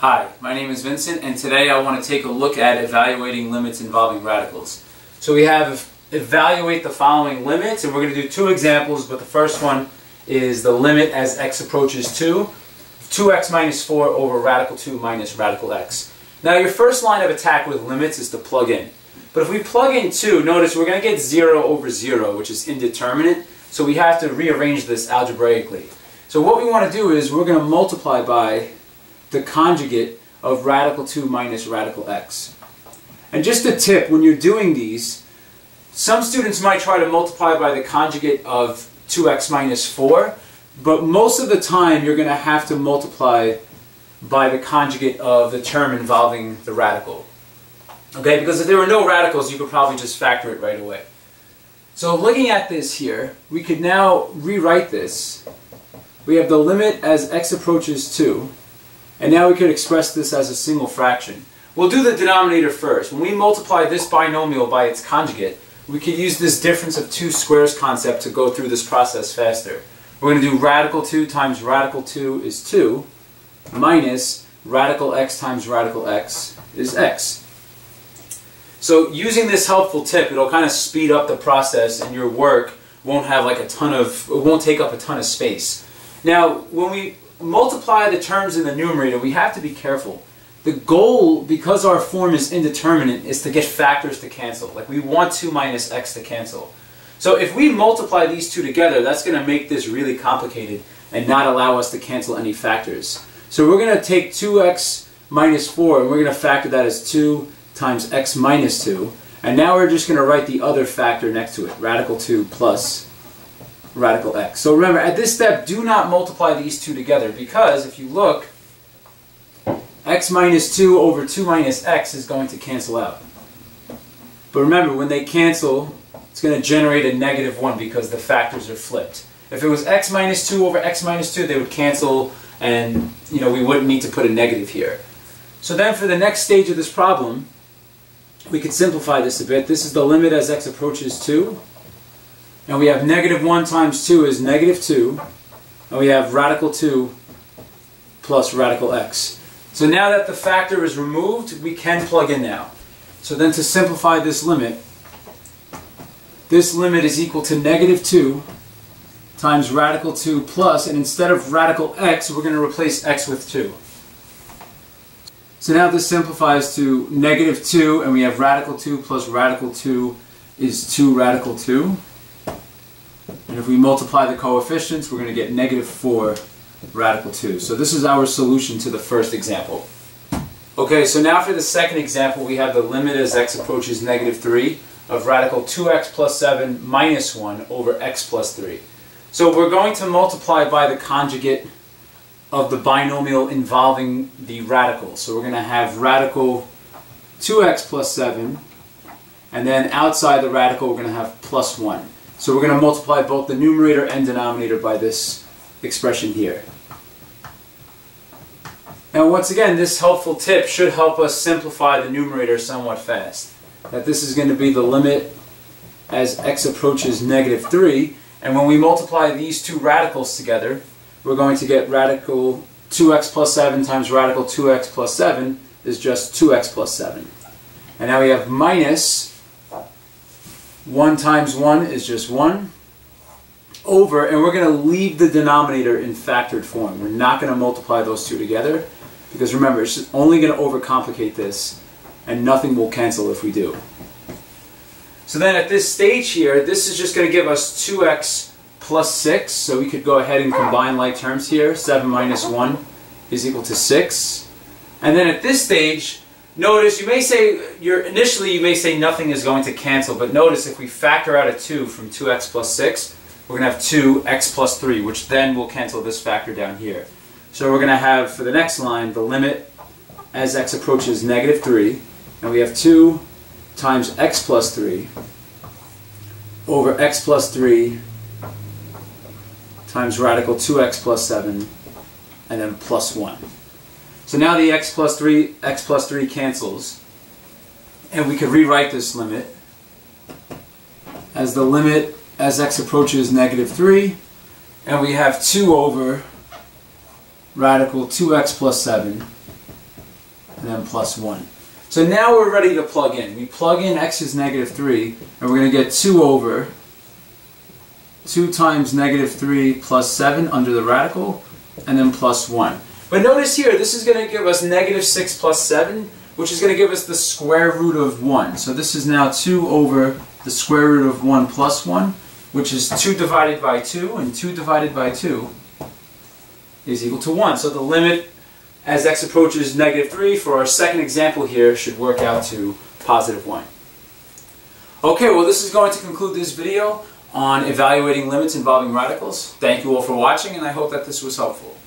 Hi, my name is Vincent and today I want to take a look at evaluating limits involving radicals. So we have evaluate the following limits and we're going to do two examples but the first one is the limit as x approaches 2, 2x minus 4 over radical 2 minus radical x. Now your first line of attack with limits is to plug in. But if we plug in 2, notice we're going to get 0 over 0 which is indeterminate so we have to rearrange this algebraically. So what we want to do is we're going to multiply by the conjugate of radical 2 minus radical x. And just a tip, when you're doing these, some students might try to multiply by the conjugate of 2x minus 4, but most of the time you're going to have to multiply by the conjugate of the term involving the radical. Okay, because if there were no radicals, you could probably just factor it right away. So looking at this here, we could now rewrite this. We have the limit as x approaches 2, and now we could express this as a single fraction. We'll do the denominator first. When we multiply this binomial by its conjugate, we could use this difference of two squares concept to go through this process faster. We're going to do radical 2 times radical 2 is 2, minus radical x times radical x is x. So using this helpful tip, it'll kind of speed up the process and your work won't have like a ton of, it won't take up a ton of space. Now, when we multiply the terms in the numerator, we have to be careful. The goal, because our form is indeterminate, is to get factors to cancel. Like we want 2 minus x to cancel. So if we multiply these two together, that's going to make this really complicated and not allow us to cancel any factors. So we're going to take 2x minus 4 and we're going to factor that as 2 times x minus 2. And now we're just going to write the other factor next to it, radical 2 plus radical x. So remember, at this step, do not multiply these two together because if you look, x minus 2 over 2 minus x is going to cancel out. But remember, when they cancel, it's going to generate a negative 1 because the factors are flipped. If it was x minus 2 over x minus 2, they would cancel and you know we wouldn't need to put a negative here. So then for the next stage of this problem, we could simplify this a bit. This is the limit as x approaches 2. And we have negative 1 times 2 is negative 2. And we have radical 2 plus radical x. So now that the factor is removed, we can plug in now. So then to simplify this limit, this limit is equal to negative 2 times radical 2 plus, and instead of radical x, we're going to replace x with 2. So now this simplifies to negative 2, and we have radical 2 plus radical 2 is 2 radical 2. And if we multiply the coefficients, we're going to get negative 4 radical 2. So this is our solution to the first example. Okay, so now for the second example, we have the limit as x approaches negative 3 of radical 2x plus 7 minus 1 over x plus 3. So we're going to multiply by the conjugate of the binomial involving the radical. So we're going to have radical 2x plus 7, and then outside the radical we're going to have plus 1. So we're going to multiply both the numerator and denominator by this expression here. Now once again, this helpful tip should help us simplify the numerator somewhat fast. That this is going to be the limit as x approaches negative 3, and when we multiply these two radicals together, we're going to get radical 2x plus 7 times radical 2x plus 7 is just 2x plus 7. And now we have minus 1 times 1 is just 1 over, and we're going to leave the denominator in factored form. We're not going to multiply those two together because remember, it's only going to overcomplicate this and nothing will cancel if we do. So then at this stage here, this is just going to give us 2x plus 6. So we could go ahead and combine like terms here. 7 minus 1 is equal to 6. And then at this stage, Notice you may say, you're, initially you may say nothing is going to cancel, but notice if we factor out a 2 from 2x plus 6, we're going to have 2x plus 3, which then will cancel this factor down here. So we're going to have, for the next line, the limit as x approaches negative 3, and we have 2 times x plus 3 over x plus 3 times radical 2x plus 7, and then plus 1. So now the x plus 3, x plus 3 cancels. And we could rewrite this limit as the limit as x approaches negative 3. And we have 2 over radical 2x plus 7. and then plus 1. So now we're ready to plug in. We plug in x is negative 3, and we're going to get 2 over 2 times negative 3 plus 7 under the radical, and then plus 1. But notice here, this is going to give us negative 6 plus 7, which is going to give us the square root of 1. So this is now 2 over the square root of 1 plus 1, which is 2 divided by 2, and 2 divided by 2 is equal to 1. So the limit as x approaches negative 3 for our second example here should work out to positive 1. Okay, well this is going to conclude this video on evaluating limits involving radicals. Thank you all for watching and I hope that this was helpful.